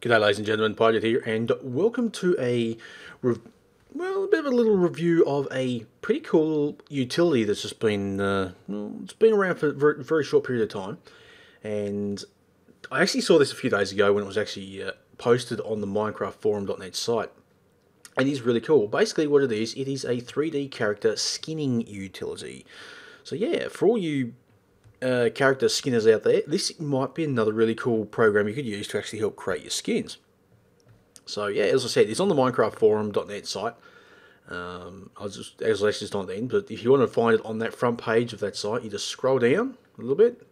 G'day ladies and gentlemen, Piedude here, and welcome to a, well, a bit of a little review of a pretty cool utility that's just been, uh, it's been around for a very, very, short period of time, and I actually saw this a few days ago when it was actually uh, posted on the MinecraftForum.net site, and it's really cool. Basically what it is, it is a 3D character skinning utility. So yeah, for all you uh, character skinners out there, this might be another really cool program you could use to actually help create your skins. So yeah, as I said, it's on the MinecraftForum.net site. Um, I was just, as I just not then, but if you want to find it on that front page of that site, you just scroll down a little bit,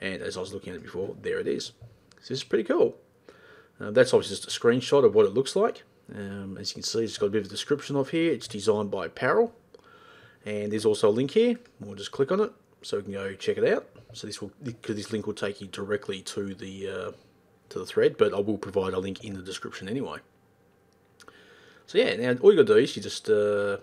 and as I was looking at it before, there it is. So this is pretty cool. Uh, that's obviously just a screenshot of what it looks like. Um, as you can see, it's got a bit of a description of here. It's designed by Paril. And there's also a link here. We'll just click on it so we can go check it out. So this will, because this link will take you directly to the uh, to the thread, but I will provide a link in the description anyway. So yeah, now all you got to do is you just uh,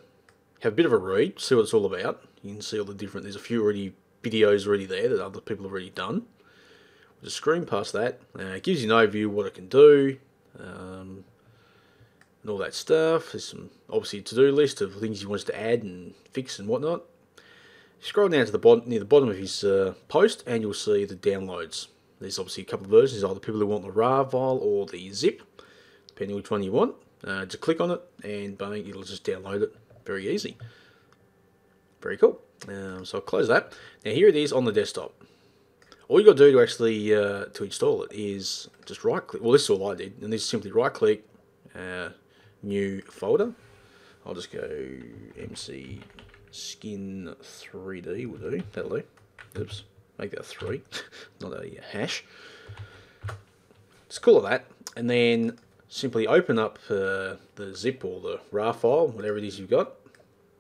have a bit of a read, see what it's all about. You can see all the different. There's a few already videos already there that other people have already done. Just screen past that. Uh, it gives you an overview of what it can do. Um, and all that stuff. There's some obviously to-do list of things he wants to add and fix and whatnot. Scroll down to the bottom near the bottom of his uh, post, and you'll see the downloads. There's obviously a couple of versions, either people who want the RAR file or the zip, depending which one you want. Uh, just click on it, and bang, it'll just download it. Very easy. Very cool. Um, so I'll close that. Now here it is on the desktop. All you got to do to actually uh, to install it is just right click. Well, this is all I did, and this is simply right click, uh, new folder. I'll just go MC skin 3D will do. That'll do. Oops, make that 3, not a hash. It's it that, and then simply open up uh, the zip or the RAR file, whatever it is you've got.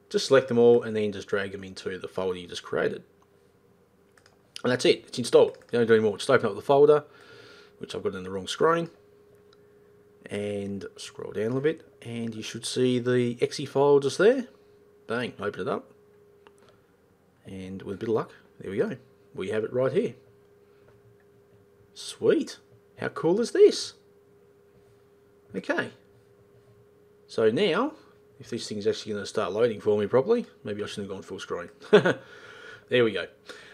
Just select them all and then just drag them into the folder you just created. And that's it, it's installed. You don't do any more, just open up the folder, which I've got in the wrong screen, and scroll down a little bit, and you should see the exe file just there. Bang, open it up. And with a bit of luck, there we go. We have it right here. Sweet. How cool is this? Okay. So now, if this thing's actually going to start loading for me properly, maybe I shouldn't have gone full screen. there we go.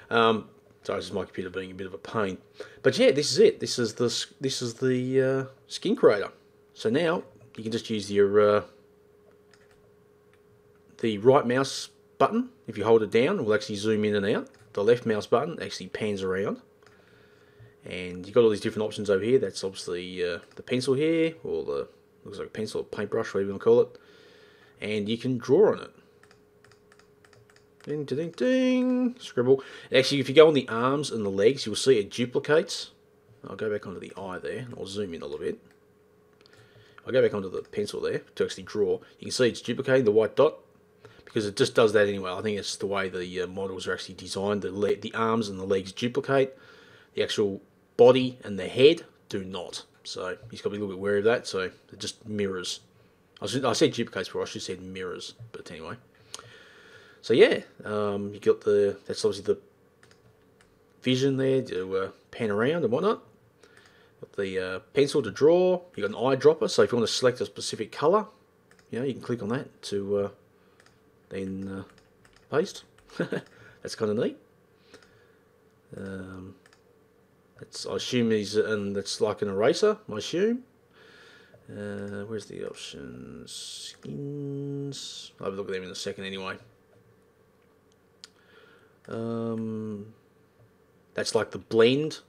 Um, sorry, this is my computer being a bit of a pain. But yeah, this is it. This is the this is the uh, skin creator. So now you can just use your uh, the right mouse button, if you hold it down, will actually zoom in and out. The left mouse button actually pans around. And you've got all these different options over here. That's obviously uh, the pencil here, or the looks like a pencil or paintbrush, whatever you want to call it. And you can draw on it. Ding, ding, ding, ding. Scribble. Actually, if you go on the arms and the legs, you'll see it duplicates. I'll go back onto the eye there. I'll zoom in a little bit. I'll go back onto the pencil there to actually draw. You can see it's duplicating the white dot because it just does that anyway. I think it's the way the uh, models are actually designed. The, the arms and the legs duplicate. The actual body and the head do not. So he's got to be a little bit wary of that. So it just mirrors. I, I said duplicates before. I should have said mirrors. But anyway. So yeah, um, you got the that's obviously the vision there to uh, pan around and whatnot. Got the uh, pencil to draw. You got an eyedropper, so if you want to select a specific color, you know, you can click on that to uh, then uh, paste. that's kind of neat. Um, it's, I assume he's and that's like an eraser. I assume. Uh, where's the options? Skins. I'll have a look at them in a second anyway. Um, that's like the blend.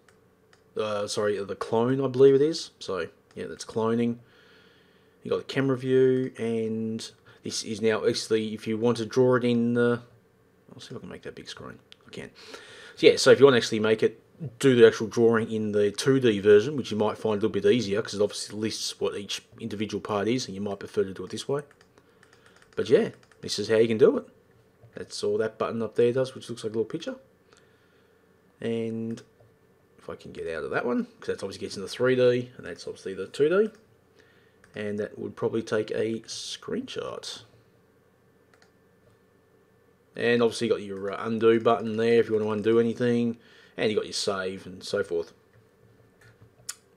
Uh, sorry, the clone, I believe it is. So yeah, that's cloning. You got the camera view and this is now actually, if you want to draw it in the, I'll see if I can make that big screen. I can. So yeah, so if you want to actually make it, do the actual drawing in the 2D version, which you might find a little bit easier, because it obviously lists what each individual part is, and you might prefer to do it this way. But yeah, this is how you can do it. That's all that button up there does, which looks like a little picture. And if I can get out of that one, because that's obviously gets into 3D, and that's obviously the 2D and that would probably take a screenshot. And obviously you got your uh, undo button there if you want to undo anything, and you got your save and so forth.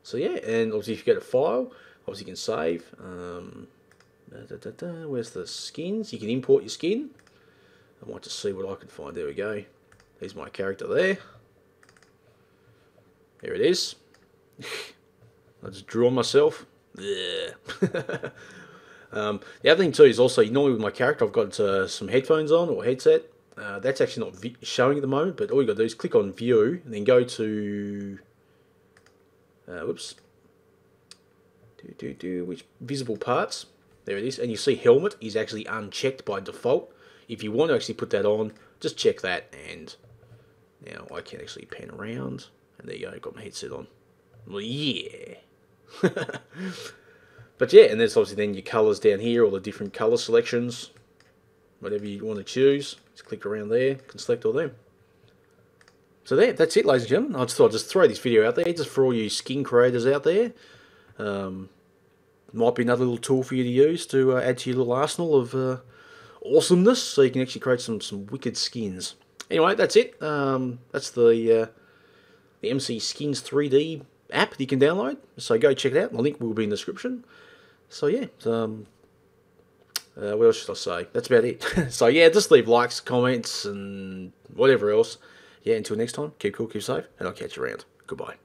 So yeah, and obviously if you get a file, obviously you can save. Um, da, da, da, where's the skins? You can import your skin. I want to see what I can find. There we go. There's my character there. There it is. I just drew on myself. Um, the other thing too is also normally with my character I've got uh, some headphones on or headset. Uh, that's actually not showing at the moment, but all you got to do is click on View and then go to uh, whoops, do do do which visible parts. There it is, and you see helmet is actually unchecked by default. If you want to actually put that on, just check that. And now I can actually pan around, and there you go, got my headset on. Well, yeah. but yeah, and there's obviously then your colours down here, all the different colour selections. Whatever you want to choose, just click around there, can select all them. So there, that's it, ladies and gentlemen. I just thought I'd just throw this video out there, just for all you skin creators out there. Um, might be another little tool for you to use to uh, add to your little arsenal of uh, awesomeness, so you can actually create some some wicked skins. Anyway, that's it. Um, that's the uh, the MC Skins 3D app that you can download. So go check it out. The link will be in the description. So yeah, um, uh, what else should I say? That's about it. so yeah, just leave likes, comments, and whatever else. Yeah, until next time, keep cool, keep safe, and I'll catch you around. Goodbye.